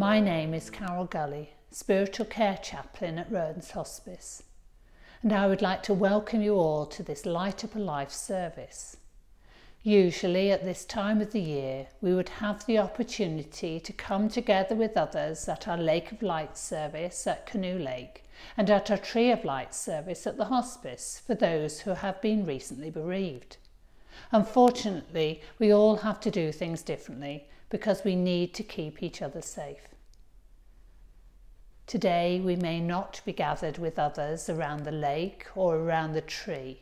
My name is Carol Gully, Spiritual Care Chaplain at Rowans Hospice, and I would like to welcome you all to this Light Up a Life service. Usually at this time of the year, we would have the opportunity to come together with others at our Lake of Light service at Canoe Lake and at our Tree of Light service at the hospice for those who have been recently bereaved. Unfortunately, we all have to do things differently because we need to keep each other safe. Today, we may not be gathered with others around the lake or around the tree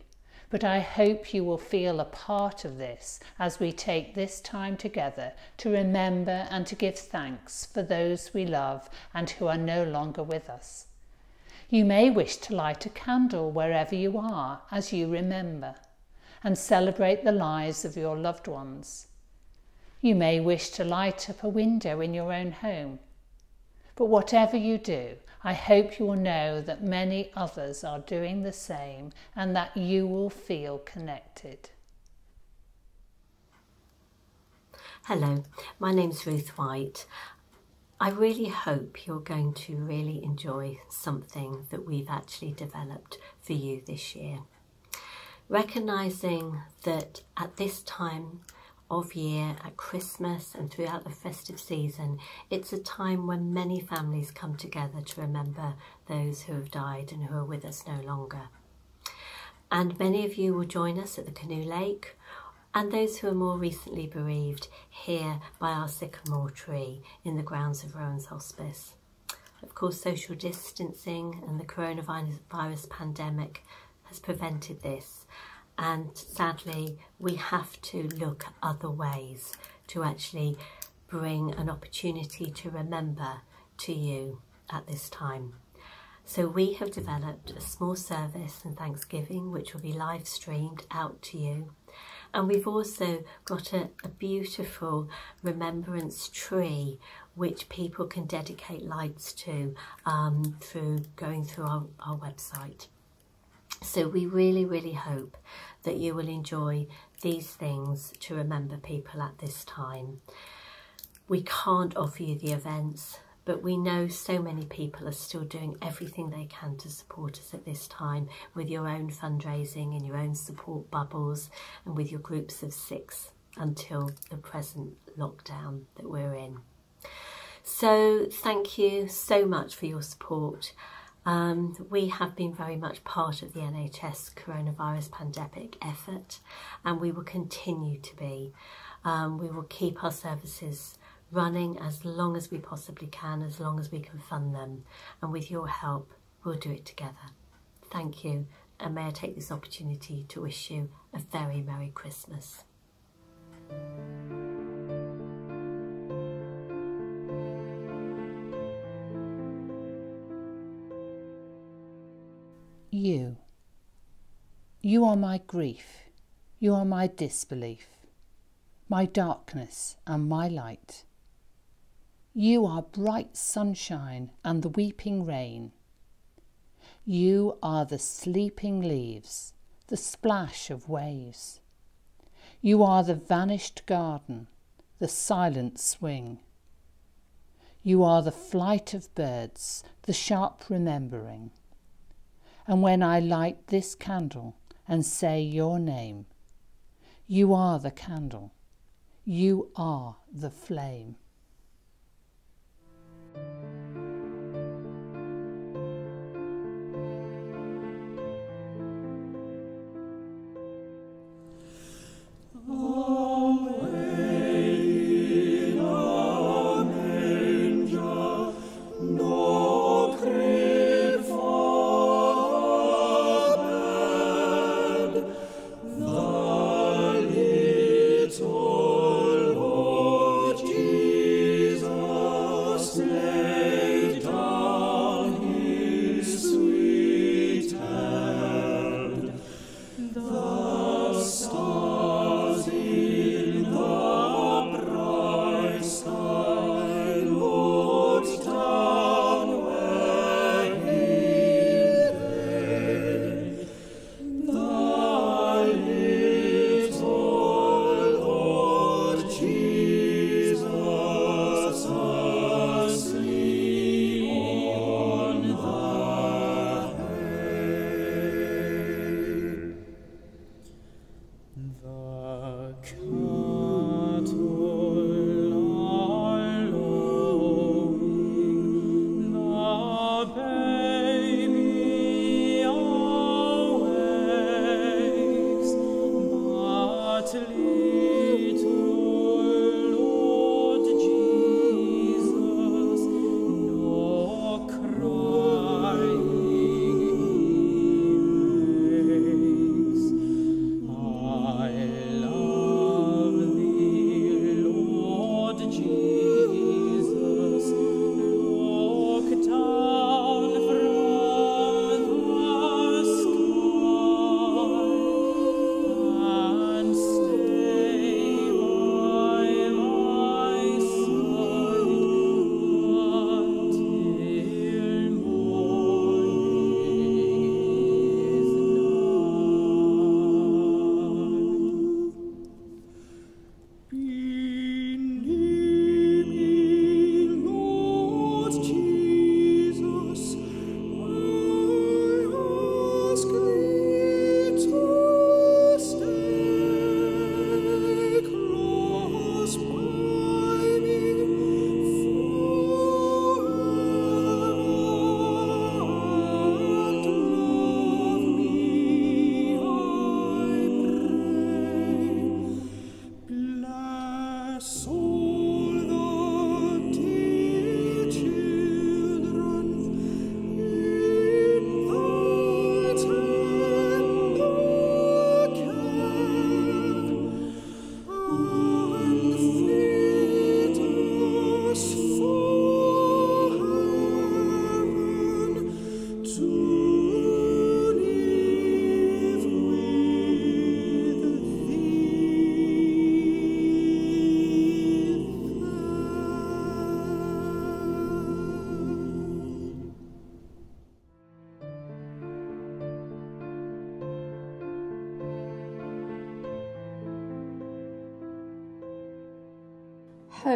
but I hope you will feel a part of this as we take this time together to remember and to give thanks for those we love and who are no longer with us. You may wish to light a candle wherever you are as you remember and celebrate the lives of your loved ones. You may wish to light up a window in your own home. But whatever you do, I hope you will know that many others are doing the same and that you will feel connected. Hello, my name's Ruth White. I really hope you're going to really enjoy something that we've actually developed for you this year. Recognising that at this time of year at Christmas and throughout the festive season, it's a time when many families come together to remember those who have died and who are with us no longer. And many of you will join us at the Canoe Lake and those who are more recently bereaved here by our sycamore tree in the grounds of Rowans Hospice. Of course, social distancing and the coronavirus virus pandemic has prevented this and sadly we have to look other ways to actually bring an opportunity to remember to you at this time. So we have developed a small service and Thanksgiving which will be live streamed out to you. And we've also got a, a beautiful remembrance tree which people can dedicate lights to um, through going through our, our website. So we really, really hope that you will enjoy these things to remember people at this time. We can't offer you the events, but we know so many people are still doing everything they can to support us at this time with your own fundraising and your own support bubbles and with your groups of six until the present lockdown that we're in. So thank you so much for your support. Um, we have been very much part of the NHS coronavirus pandemic effort and we will continue to be. Um, we will keep our services running as long as we possibly can, as long as we can fund them. And with your help, we'll do it together. Thank you. And may I take this opportunity to wish you a very Merry Christmas. You. You are my grief, you are my disbelief, my darkness and my light. You are bright sunshine and the weeping rain. You are the sleeping leaves, the splash of waves. You are the vanished garden, the silent swing. You are the flight of birds, the sharp remembering. And when I light this candle and say your name, you are the candle, you are the flame. The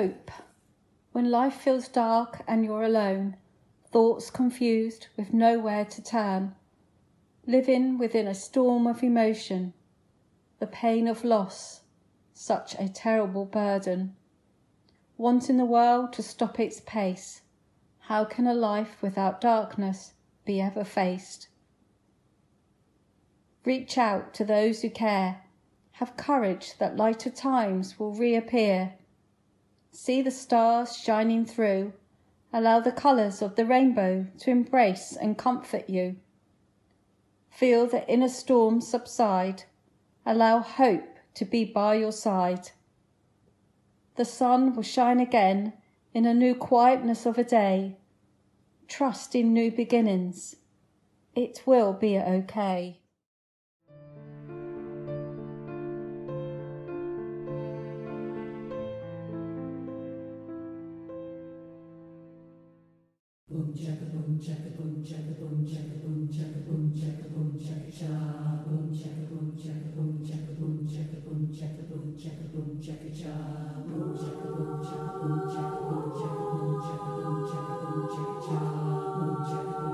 Hope. When life feels dark and you're alone, thoughts confused with nowhere to turn, living within a storm of emotion, the pain of loss, such a terrible burden. Wanting the world to stop its pace, how can a life without darkness be ever faced? Reach out to those who care. Have courage that lighter times will reappear. See the stars shining through. Allow the colours of the rainbow to embrace and comfort you. Feel the inner storm subside. Allow hope to be by your side. The sun will shine again in a new quietness of a day. Trust in new beginnings. It will be okay. Boom chaka boom chaka boom chaka boom chaka boom chaka boom chaka boom chaka cha boom chaka boom chaka boom chaka boom chaka boom chaka boom chaka boom chaka cha boom chaka boom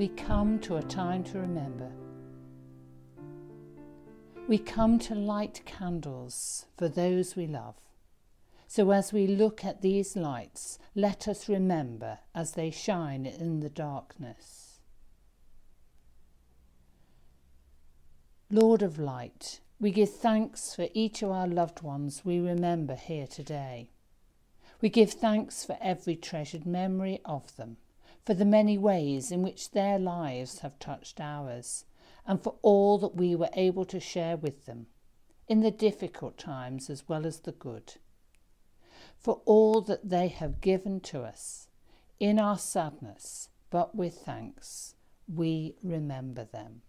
we come to a time to remember. We come to light candles for those we love. So as we look at these lights, let us remember as they shine in the darkness. Lord of light, we give thanks for each of our loved ones we remember here today. We give thanks for every treasured memory of them, for the many ways in which their lives have touched ours, and for all that we were able to share with them, in the difficult times as well as the good. For all that they have given to us, in our sadness, but with thanks, we remember them.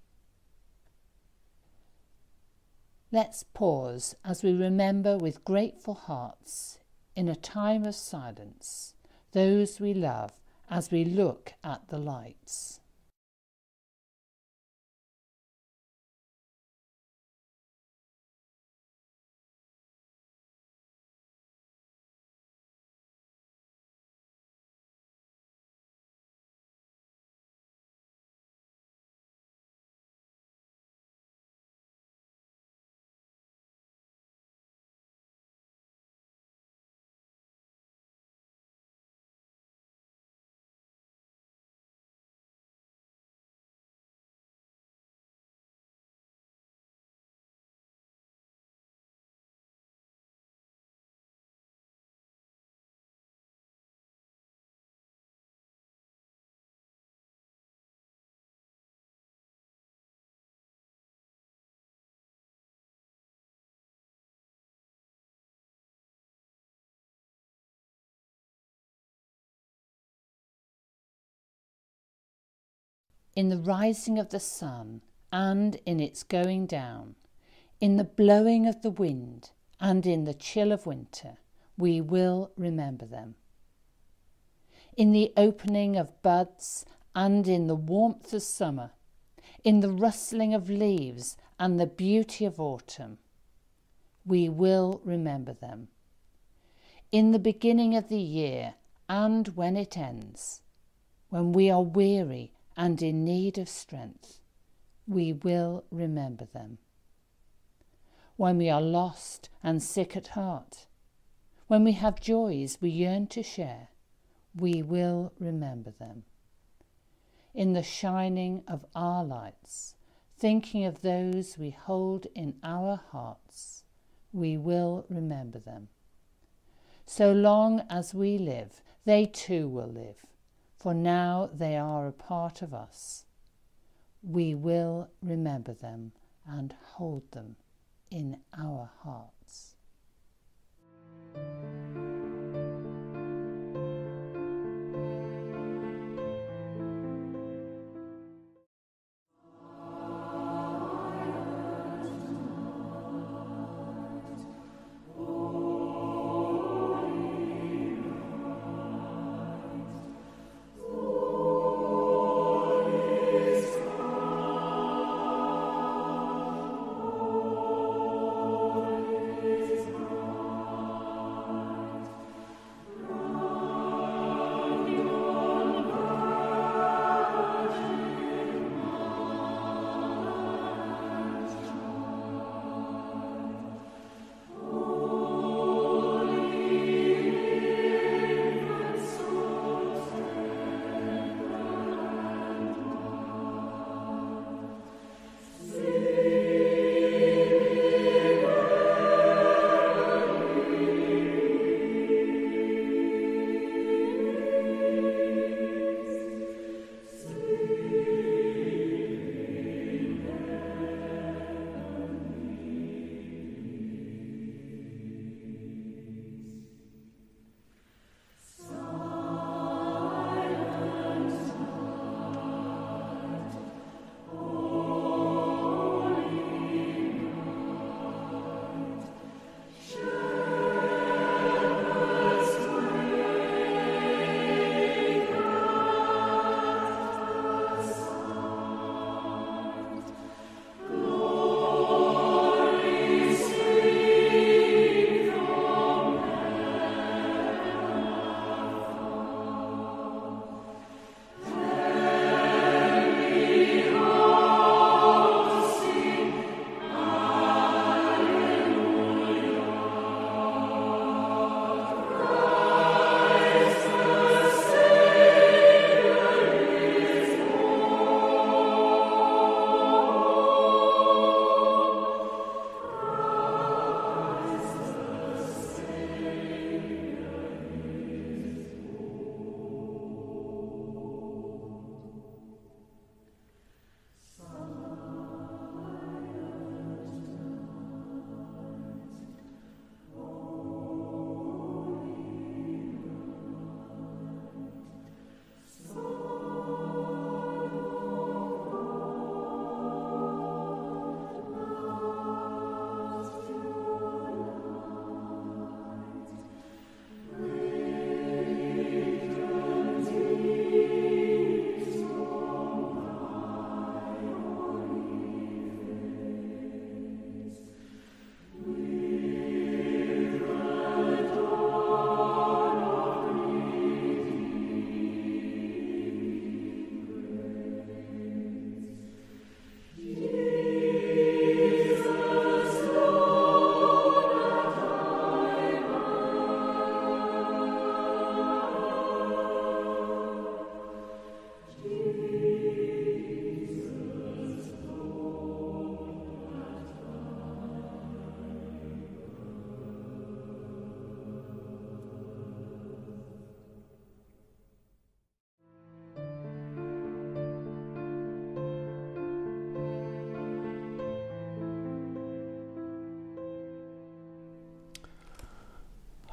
Let's pause as we remember with grateful hearts in a time of silence those we love as we look at the lights. In the rising of the sun and in its going down, in the blowing of the wind and in the chill of winter, we will remember them. In the opening of buds and in the warmth of summer, in the rustling of leaves and the beauty of autumn, we will remember them. In the beginning of the year and when it ends, when we are weary and in need of strength, we will remember them. When we are lost and sick at heart, when we have joys we yearn to share, we will remember them. In the shining of our lights, thinking of those we hold in our hearts, we will remember them. So long as we live, they too will live for now they are a part of us. We will remember them and hold them in our hearts.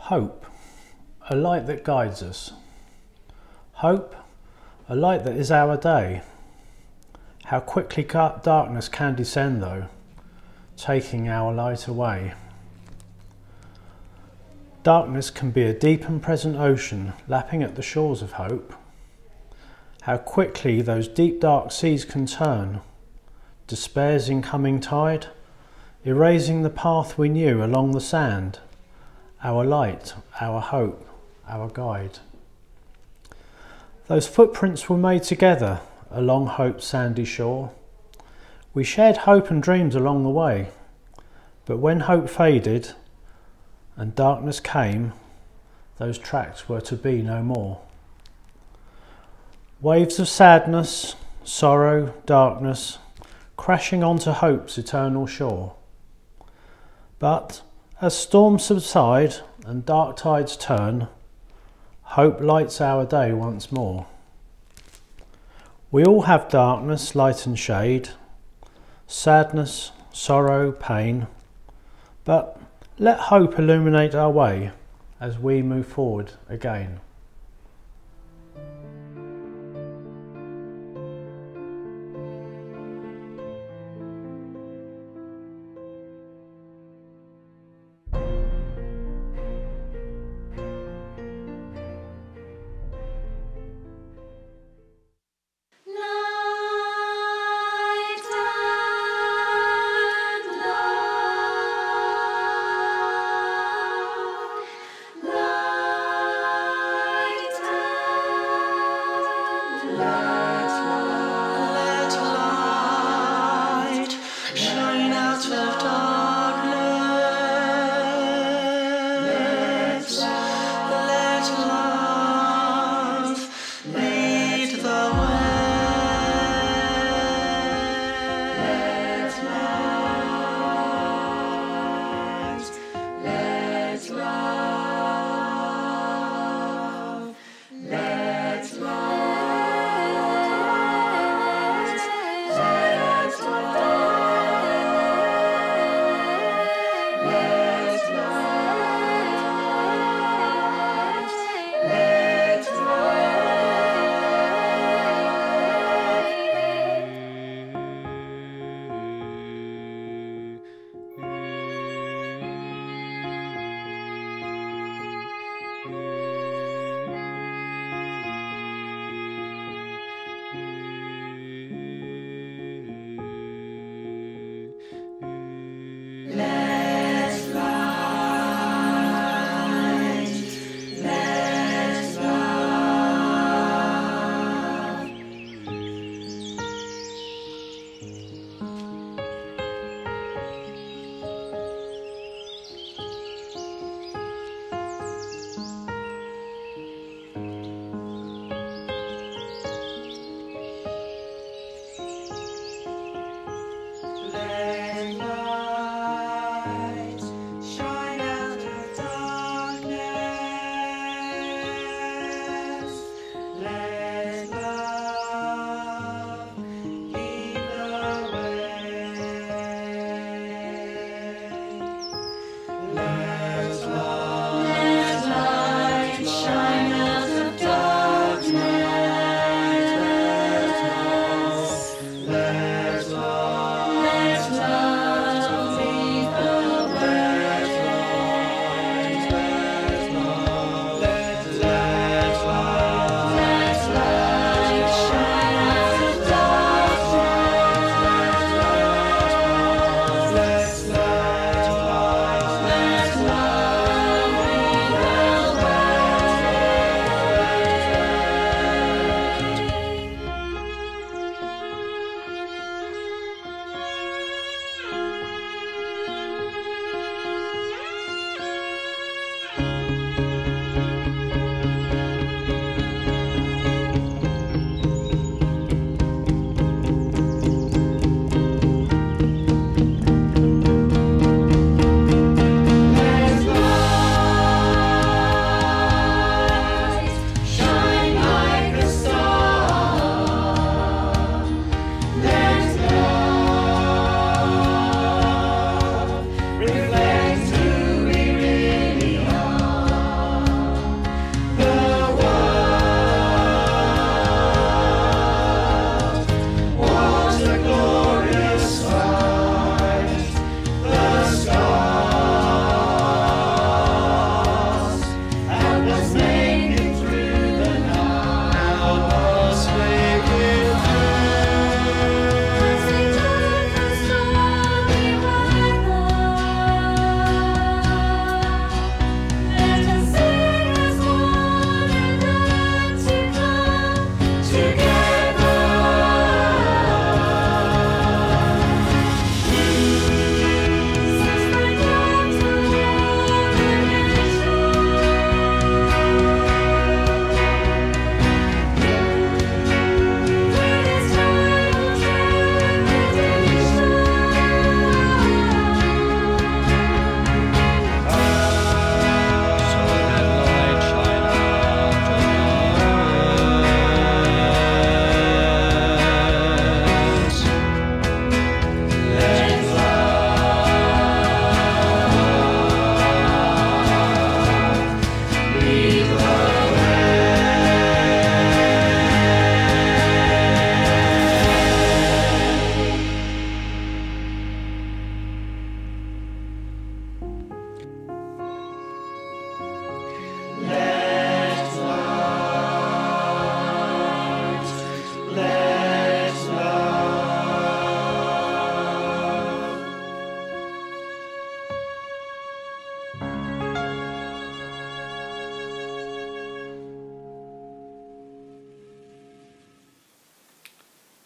Hope, a light that guides us. Hope, a light that is our day. How quickly darkness can descend, though, taking our light away. Darkness can be a deep and present ocean lapping at the shores of hope. How quickly those deep dark seas can turn, despair's incoming tide, erasing the path we knew along the sand, our light, our hope, our guide. Those footprints were made together along hope's sandy shore. We shared hope and dreams along the way, but when hope faded and darkness came, those tracks were to be no more. Waves of sadness, sorrow, darkness, crashing onto hope's eternal shore. But as storms subside and dark tides turn, hope lights our day once more. We all have darkness, light and shade, sadness, sorrow, pain, but let hope illuminate our way as we move forward again.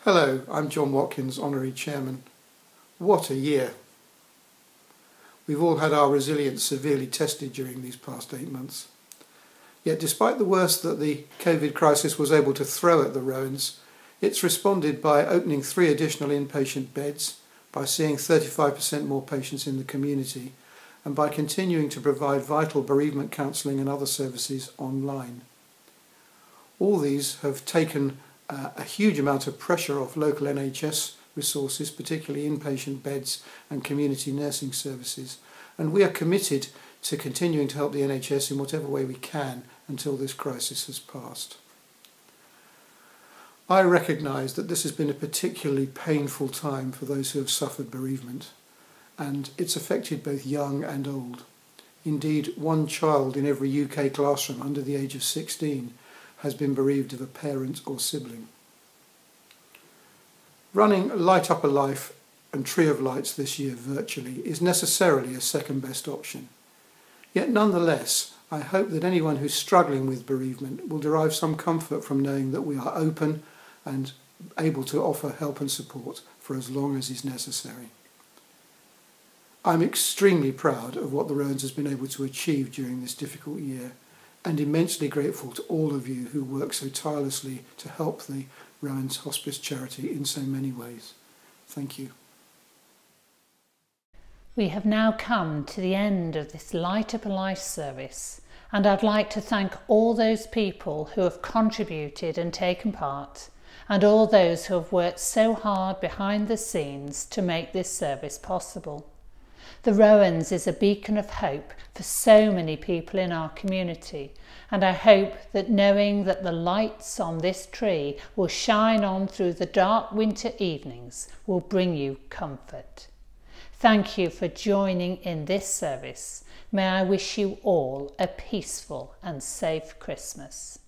Hello, I'm John Watkins, Honorary Chairman. What a year! We've all had our resilience severely tested during these past eight months. Yet despite the worst that the COVID crisis was able to throw at the Rowans, it's responded by opening three additional inpatient beds, by seeing 35% more patients in the community, and by continuing to provide vital bereavement counselling and other services online. All these have taken uh, a huge amount of pressure off local NHS resources, particularly inpatient beds and community nursing services, and we are committed to continuing to help the NHS in whatever way we can until this crisis has passed. I recognise that this has been a particularly painful time for those who have suffered bereavement, and it's affected both young and old. Indeed, one child in every UK classroom under the age of 16 has been bereaved of a parent or sibling. Running Light Up a Life and Tree of Lights this year virtually is necessarily a second best option. Yet nonetheless, I hope that anyone who's struggling with bereavement will derive some comfort from knowing that we are open and able to offer help and support for as long as is necessary. I'm extremely proud of what the Rowans has been able to achieve during this difficult year and immensely grateful to all of you who work so tirelessly to help the Rowans Hospice charity in so many ways. Thank you. We have now come to the end of this Light Up a Life service, and I'd like to thank all those people who have contributed and taken part, and all those who have worked so hard behind the scenes to make this service possible. The Rowans is a beacon of hope for so many people in our community, and I hope that knowing that the lights on this tree will shine on through the dark winter evenings will bring you comfort. Thank you for joining in this service. May I wish you all a peaceful and safe Christmas.